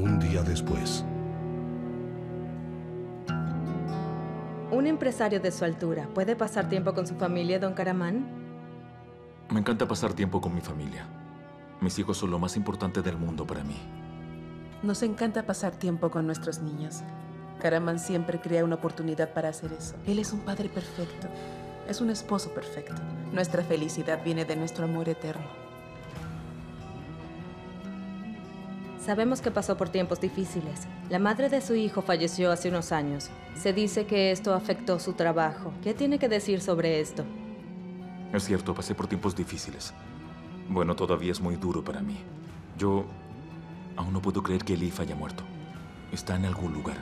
Un día después. Un empresario de su altura, ¿puede pasar tiempo con su familia, don Caramán? Me encanta pasar tiempo con mi familia. Mis hijos son lo más importante del mundo para mí. Nos encanta pasar tiempo con nuestros niños. Karaman siempre crea una oportunidad para hacer eso. Él es un padre perfecto. Es un esposo perfecto. Nuestra felicidad viene de nuestro amor eterno. Sabemos que pasó por tiempos difíciles. La madre de su hijo falleció hace unos años. Se dice que esto afectó su trabajo. ¿Qué tiene que decir sobre esto? Es cierto, pasé por tiempos difíciles. Bueno, todavía es muy duro para mí. Yo aún no puedo creer que Elif haya muerto. Está en algún lugar.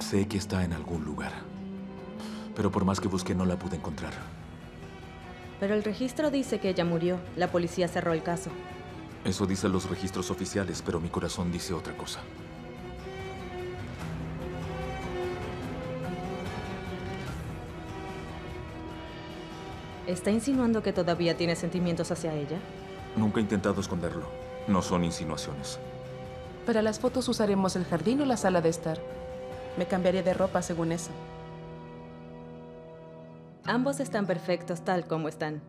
Sé que está en algún lugar. Pero por más que busque, no la pude encontrar. Pero el registro dice que ella murió. La policía cerró el caso. Eso dicen los registros oficiales, pero mi corazón dice otra cosa. ¿Está insinuando que todavía tiene sentimientos hacia ella? Nunca he intentado esconderlo. No son insinuaciones. Para las fotos usaremos el jardín o la sala de estar. Me cambiaré de ropa según eso. Ambos están perfectos tal como están.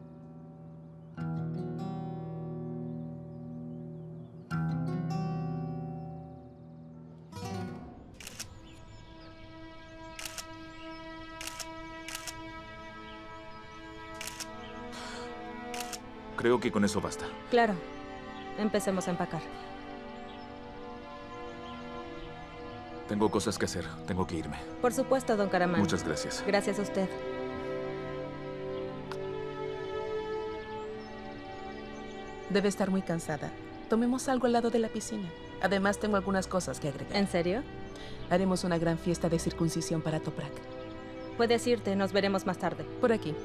Creo que con eso basta. Claro. Empecemos a empacar. Tengo cosas que hacer. Tengo que irme. Por supuesto, don Caramán. Muchas gracias. Gracias a usted. Debe estar muy cansada. Tomemos algo al lado de la piscina. Además, tengo algunas cosas que agregar. ¿En serio? Haremos una gran fiesta de circuncisión para Toprak. Puedes irte, nos veremos más tarde. Por aquí.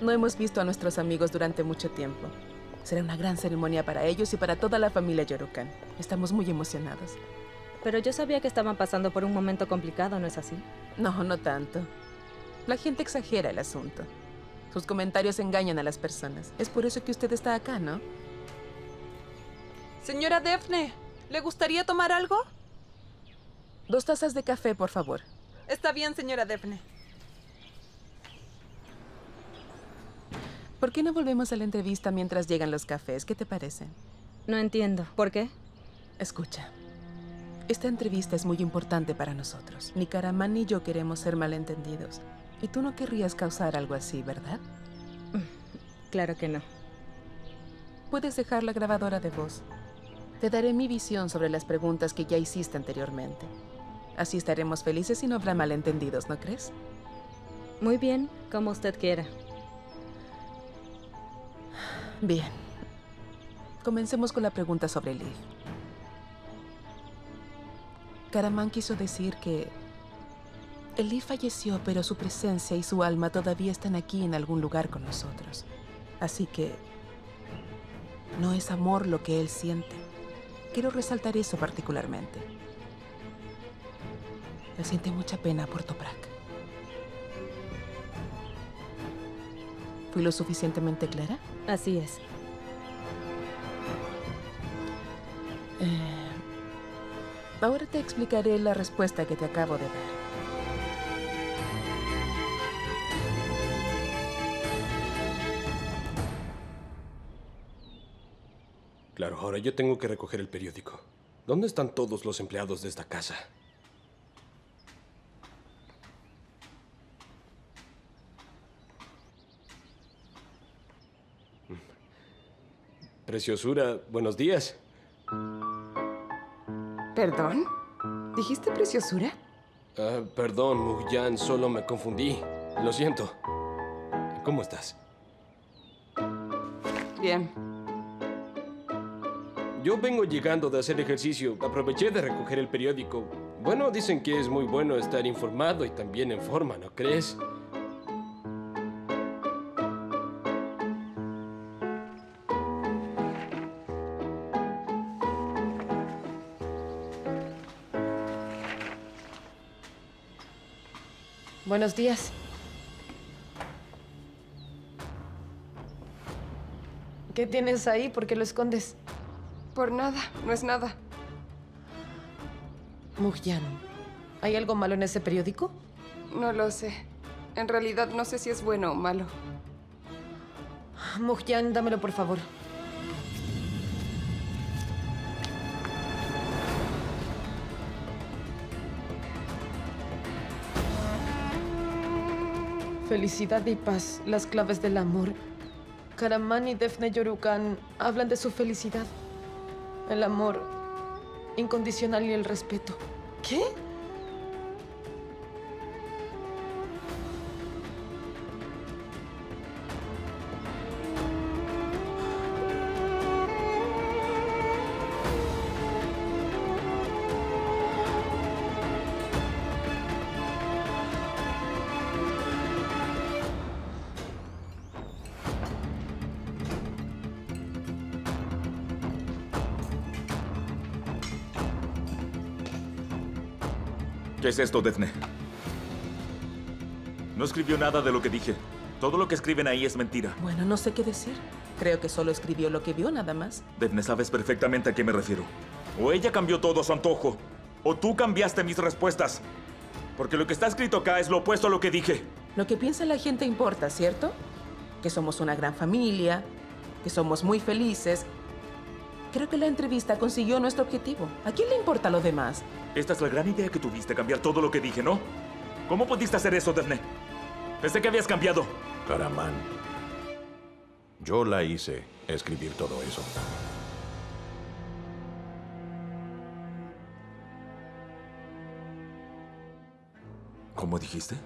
No hemos visto a nuestros amigos durante mucho tiempo. Será una gran ceremonia para ellos y para toda la familia Yorokan. Estamos muy emocionados. Pero yo sabía que estaban pasando por un momento complicado, ¿no es así? No, no tanto. La gente exagera el asunto. Sus comentarios engañan a las personas. Es por eso que usted está acá, ¿no? Señora Daphne, ¿le gustaría tomar algo? Dos tazas de café, por favor. Está bien, señora Daphne. ¿Por qué no volvemos a la entrevista mientras llegan los cafés? ¿Qué te parece? No entiendo. ¿Por qué? Escucha. Esta entrevista es muy importante para nosotros. Ni Karaman ni yo queremos ser malentendidos. Y tú no querrías causar algo así, ¿verdad? Claro que no. Puedes dejar la grabadora de voz. Te daré mi visión sobre las preguntas que ya hiciste anteriormente. Así estaremos felices y no habrá malentendidos, ¿no crees? Muy bien, como usted quiera. Bien. Comencemos con la pregunta sobre Liv. Karaman quiso decir que Eli falleció, pero su presencia y su alma todavía están aquí en algún lugar con nosotros. Así que no es amor lo que él siente. Quiero resaltar eso particularmente. Él siente mucha pena por Toprak. ¿Fui lo suficientemente clara? Así es. Eh, ahora te explicaré la respuesta que te acabo de dar. Claro, ahora yo tengo que recoger el periódico. ¿Dónde están todos los empleados de esta casa? Preciosura, buenos días. ¿Perdón? ¿Dijiste preciosura? Ah, perdón, Mugyan, solo me confundí. Lo siento. ¿Cómo estás? Bien. Yo vengo llegando de hacer ejercicio. Aproveché de recoger el periódico. Bueno, dicen que es muy bueno estar informado y también en forma, ¿no crees? Buenos días. ¿Qué tienes ahí? ¿Por qué lo escondes? Por nada, no es nada. Mujyan, ¿hay algo malo en ese periódico? No lo sé. En realidad no sé si es bueno o malo. Mujyan, dámelo por favor. Felicidad y paz, las claves del amor. Karaman y Defne Yorukan hablan de su felicidad, el amor incondicional y el respeto. ¿Qué? ¿Qué es esto, Defne? No escribió nada de lo que dije. Todo lo que escriben ahí es mentira. Bueno, no sé qué decir. Creo que solo escribió lo que vio nada más. Defne, sabes perfectamente a qué me refiero. O ella cambió todo a su antojo, o tú cambiaste mis respuestas. Porque lo que está escrito acá es lo opuesto a lo que dije. Lo que piensa la gente importa, ¿cierto? Que somos una gran familia, que somos muy felices. Creo que la entrevista consiguió nuestro objetivo. ¿A quién le importa lo demás? Esta es la gran idea que tuviste, cambiar todo lo que dije, ¿no? ¿Cómo pudiste hacer eso, Defne? Pensé que habías cambiado. Caramán. Yo la hice escribir todo eso. ¿Cómo dijiste?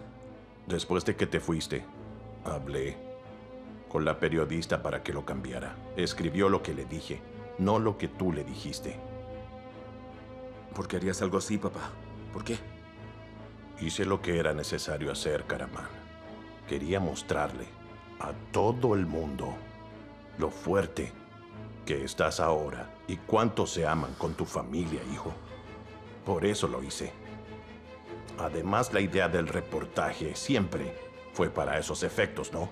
Después de que te fuiste, hablé con la periodista para que lo cambiara. Escribió lo que le dije, no lo que tú le dijiste. ¿Por qué harías algo así, papá? ¿Por qué? Hice lo que era necesario hacer, Caramán. Quería mostrarle a todo el mundo lo fuerte que estás ahora y cuánto se aman con tu familia, hijo. Por eso lo hice. Además, la idea del reportaje siempre fue para esos efectos, ¿no?